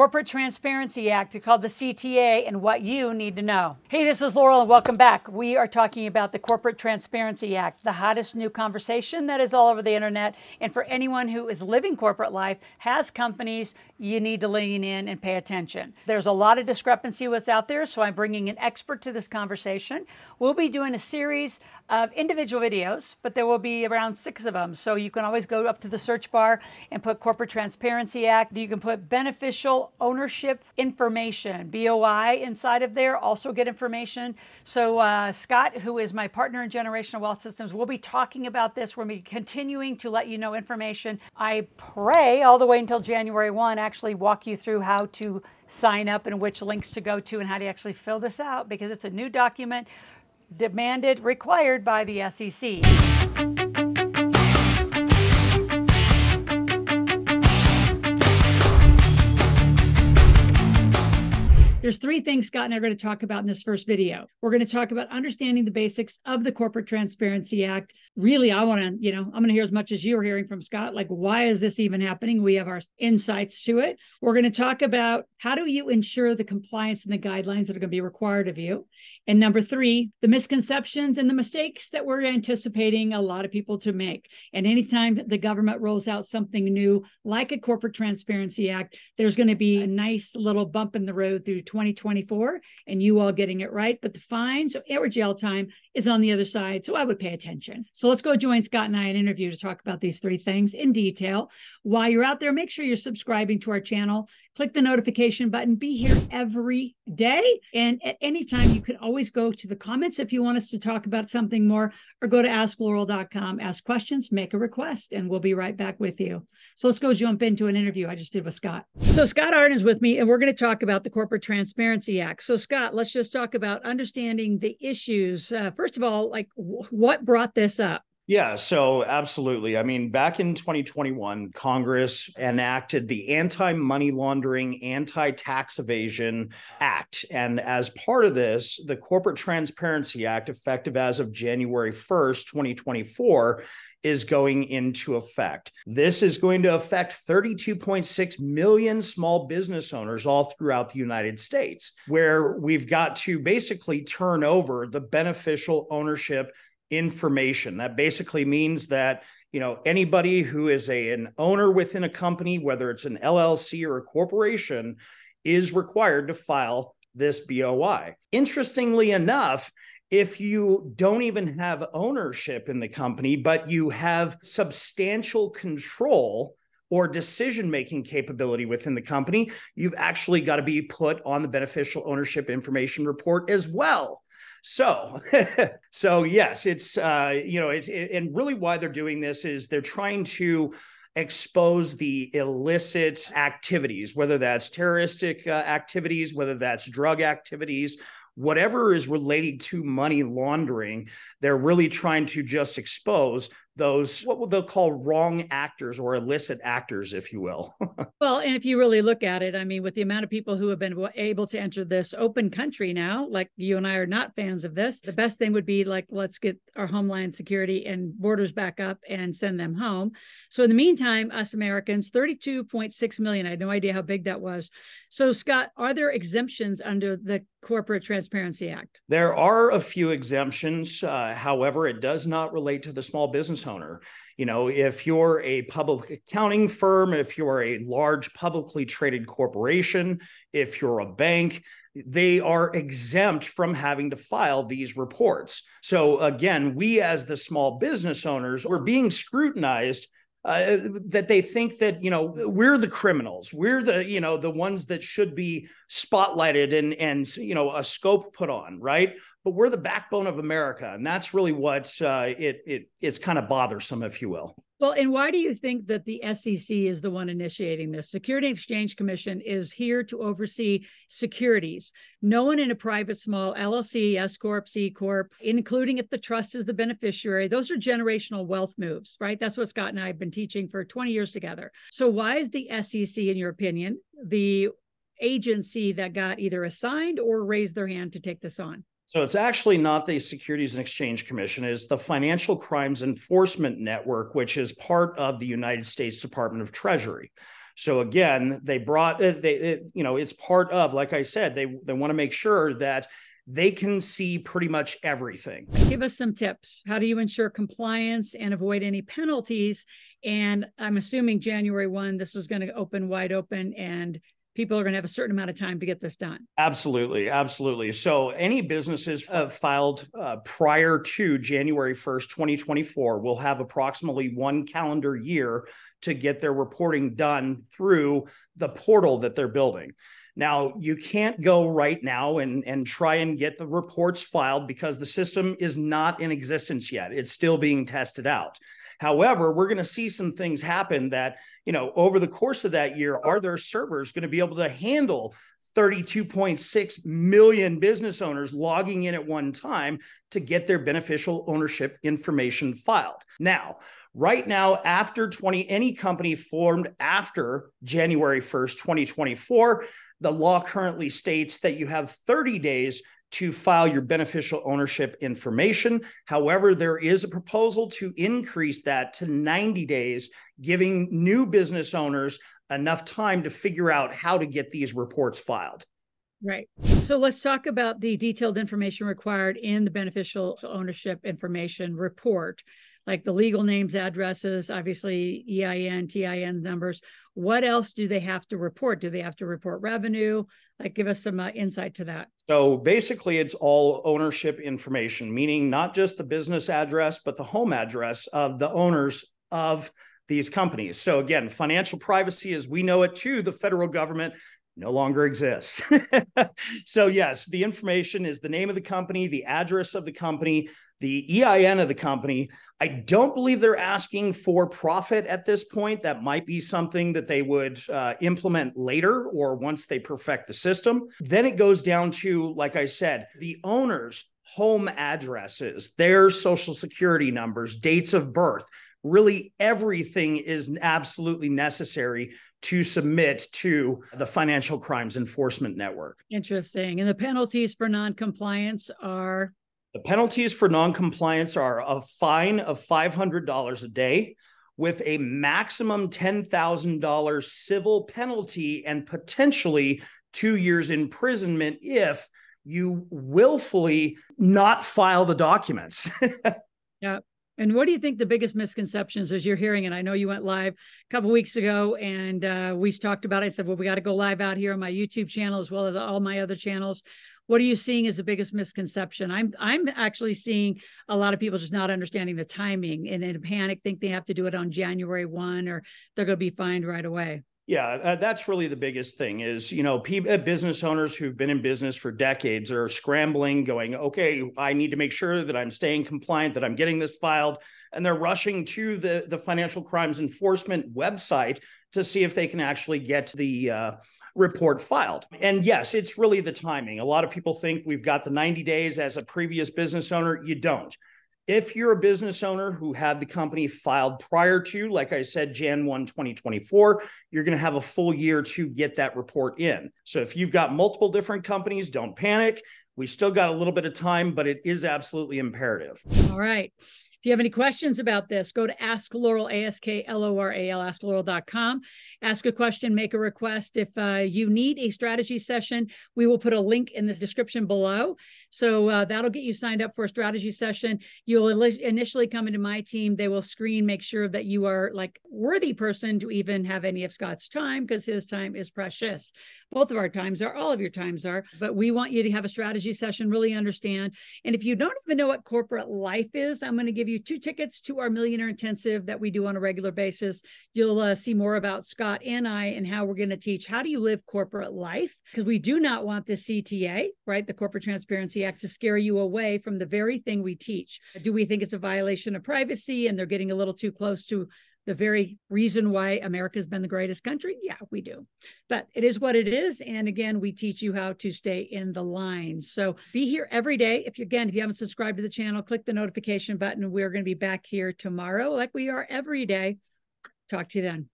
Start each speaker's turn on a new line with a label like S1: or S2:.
S1: Corporate Transparency Act, called the CTA, and what you need to know. Hey, this is Loral, and welcome back. We are talking about the Corporate Transparency Act, the hottest new conversation that is all over the internet. And for anyone who is living corporate life, has companies, you need to lean in and pay attention. There's a lot of discrepancy what's out there, so I'm bringing an expert to this conversation. We'll be doing a series of individual videos, but there will be around six of them. So you can always go up to the search bar and put Corporate Transparency Act. You can put beneficial ownership information, BOI, inside of there. Also get information. So uh, Scott, who is my partner in Generational Wealth Systems, will be talking about this. We'll be continuing to let you know information. I pray all the way until January 1, actually walk you through how to sign up and which links to go to and how to actually fill this out because it's a new document demanded, required by the SEC. There's three things Scott and I are going to talk about in this first video. We're going to talk about understanding the basics of the Corporate Transparency Act. Really, I want to, you know, I'm going to hear as much as you're hearing from Scott. Like, why is this even happening? We have our insights to it. We're going to talk about how do you ensure the compliance and the guidelines that are going to be required of you. And number three, the misconceptions and the mistakes that we're anticipating a lot of people to make. And anytime the government rolls out something new, like a Corporate Transparency Act, there's going to be a nice little bump in the road through 2024 and you all getting it right. But the fines or jail time is on the other side. So I would pay attention. So let's go join Scott and I in an interview to talk about these three things in detail. While you're out there, make sure you're subscribing to our channel. Click the notification button. Be here every day. And at any time, you can always go to the comments if you want us to talk about something more, or go to askloral.com, ask questions, make a request, and we'll be right back with you. So let's go jump into an interview I just did with Scott. So Scott Arden is with me, and we're going to talk about the Corporate Transparency Act. So Scott, let's just talk about understanding the issues. Uh, first of all, like what brought this up?
S2: Yeah, so absolutely. I mean, back in 2021, Congress enacted the Anti Money Laundering, Anti Tax Evasion Act. And as part of this, the Corporate Transparency Act, effective as of January 1st, 2024, is going into effect. This is going to affect 32.6 million small business owners all throughout the United States, where we've got to basically turn over the beneficial ownership information. That basically means that you know anybody who is a an owner within a company, whether it's an LLC or a corporation, is required to file this BOI. Interestingly enough, if you don't even have ownership in the company, but you have substantial control or decision making capability within the company, you've actually got to be put on the beneficial ownership information report as well. So, so yes, it's uh, you know, it's it, and really why they're doing this is they're trying to expose the illicit activities, whether that's terroristic uh, activities, whether that's drug activities, whatever is related to money laundering, they're really trying to just expose those what they'll call wrong actors or illicit actors, if you will.
S1: well, and if you really look at it, I mean, with the amount of people who have been able to enter this open country now, like you and I are not fans of this, the best thing would be like, let's get our homeland security and borders back up and send them home. So in the meantime, us Americans, 32.6 million, I had no idea how big that was. So, Scott, are there exemptions under the Corporate Transparency Act?
S2: There are a few exemptions. Uh, however, it does not relate to the small business owner. You know, if you're a public accounting firm, if you're a large publicly traded corporation, if you're a bank, they are exempt from having to file these reports. So again, we as the small business owners, we're being scrutinized uh, that they think that you know we're the criminals. We're the you know the ones that should be spotlighted and and you know a scope put on right? But we're the backbone of america and that's really what uh, it it it's kind of bothersome if you will
S1: well, and why do you think that the SEC is the one initiating this? Security Exchange Commission is here to oversee securities. No one in a private small LLC, S corp, C corp, including if the trust is the beneficiary, those are generational wealth moves, right? That's what Scott and I have been teaching for 20 years together. So why is the SEC, in your opinion, the agency that got either assigned or raised their hand to take this on?
S2: So it's actually not the Securities and Exchange Commission, it's the Financial Crimes Enforcement Network, which is part of the United States Department of Treasury. So again, they brought uh, they it, you know it's part of like I said they they want to make sure that they can see pretty much everything.
S1: Give us some tips. How do you ensure compliance and avoid any penalties? And I'm assuming January 1, this is going to open wide open and people are going to have a certain amount of time to get this done.
S2: Absolutely. Absolutely. So, any businesses uh, filed uh, prior to January 1st, 2024 will have approximately one calendar year to get their reporting done through the portal that they're building. Now, you can't go right now and, and try and get the reports filed because the system is not in existence yet. It's still being tested out. However, we're going to see some things happen that, you know, over the course of that year, are their servers going to be able to handle 32.6 million business owners logging in at one time to get their beneficial ownership information filed? Now, right now after 20 any company formed after January 1st 2024 the law currently states that you have 30 days to file your beneficial ownership information. However, there is a proposal to increase that to 90 days, giving new business owners enough time to figure out how to get these reports filed.
S1: Right. So let's talk about the detailed information required in the beneficial ownership information report like the legal names, addresses, obviously EIN, TIN numbers. What else do they have to report? Do they have to report revenue? Like, give us some uh, insight to that.
S2: So basically, it's all ownership information, meaning not just the business address, but the home address of the owners of these companies. So again, financial privacy as we know it to the federal government no longer exists. so yes, the information is the name of the company, the address of the company, the EIN of the company. I don't believe they're asking for profit at this point. That might be something that they would uh, implement later or once they perfect the system. Then it goes down to, like I said, the owners' home addresses, their social security numbers, dates of birth. Really, everything is absolutely necessary to submit to the Financial Crimes Enforcement Network.
S1: Interesting. And the penalties for noncompliance are
S2: the penalties for noncompliance are a fine of $500 a day with a maximum $10,000 civil penalty and potentially two years imprisonment if you willfully not file the documents.
S1: yeah. And what do you think the biggest misconceptions as you're hearing? And I know you went live a couple weeks ago and uh, we talked about it. I said, well, we got to go live out here on my YouTube channel as well as all my other channels what are you seeing as the biggest misconception i'm i'm actually seeing a lot of people just not understanding the timing and in a panic think they have to do it on january 1 or they're going to be fined right away
S2: yeah, uh, that's really the biggest thing is, you know, uh, business owners who've been in business for decades are scrambling, going, okay, I need to make sure that I'm staying compliant, that I'm getting this filed. And they're rushing to the, the Financial Crimes Enforcement website to see if they can actually get the uh, report filed. And yes, it's really the timing. A lot of people think we've got the 90 days as a previous business owner. You don't. If you're a business owner who had the company filed prior to, like I said, Jan 1, 2024, you're going to have a full year to get that report in. So if you've got multiple different companies, don't panic. We still got a little bit of time, but it is absolutely imperative.
S1: All right. If you have any questions about this, go to Ask Loral, A S K L O R A L, askloral.com. Ask a question, make a request. If uh, you need a strategy session, we will put a link in the description below. So uh, that'll get you signed up for a strategy session. You'll initially come into my team. They will screen, make sure that you are like worthy person to even have any of Scott's time because his time is precious. Both of our times are, all of your times are, but we want you to have a strategy session, really understand. And if you don't even know what corporate life is, I'm going to give you two tickets to our Millionaire Intensive that we do on a regular basis. You'll uh, see more about Scott and I and how we're going to teach how do you live corporate life because we do not want the CTA, right, the Corporate Transparency Act, to scare you away from the very thing we teach. Do we think it's a violation of privacy and they're getting a little too close to the very reason why America's been the greatest country? Yeah, we do. But it is what it is. And again, we teach you how to stay in the line. So be here every day. If you, again, if you haven't subscribed to the channel, click the notification button. We're going to be back here tomorrow, like we are every day. Talk to you then.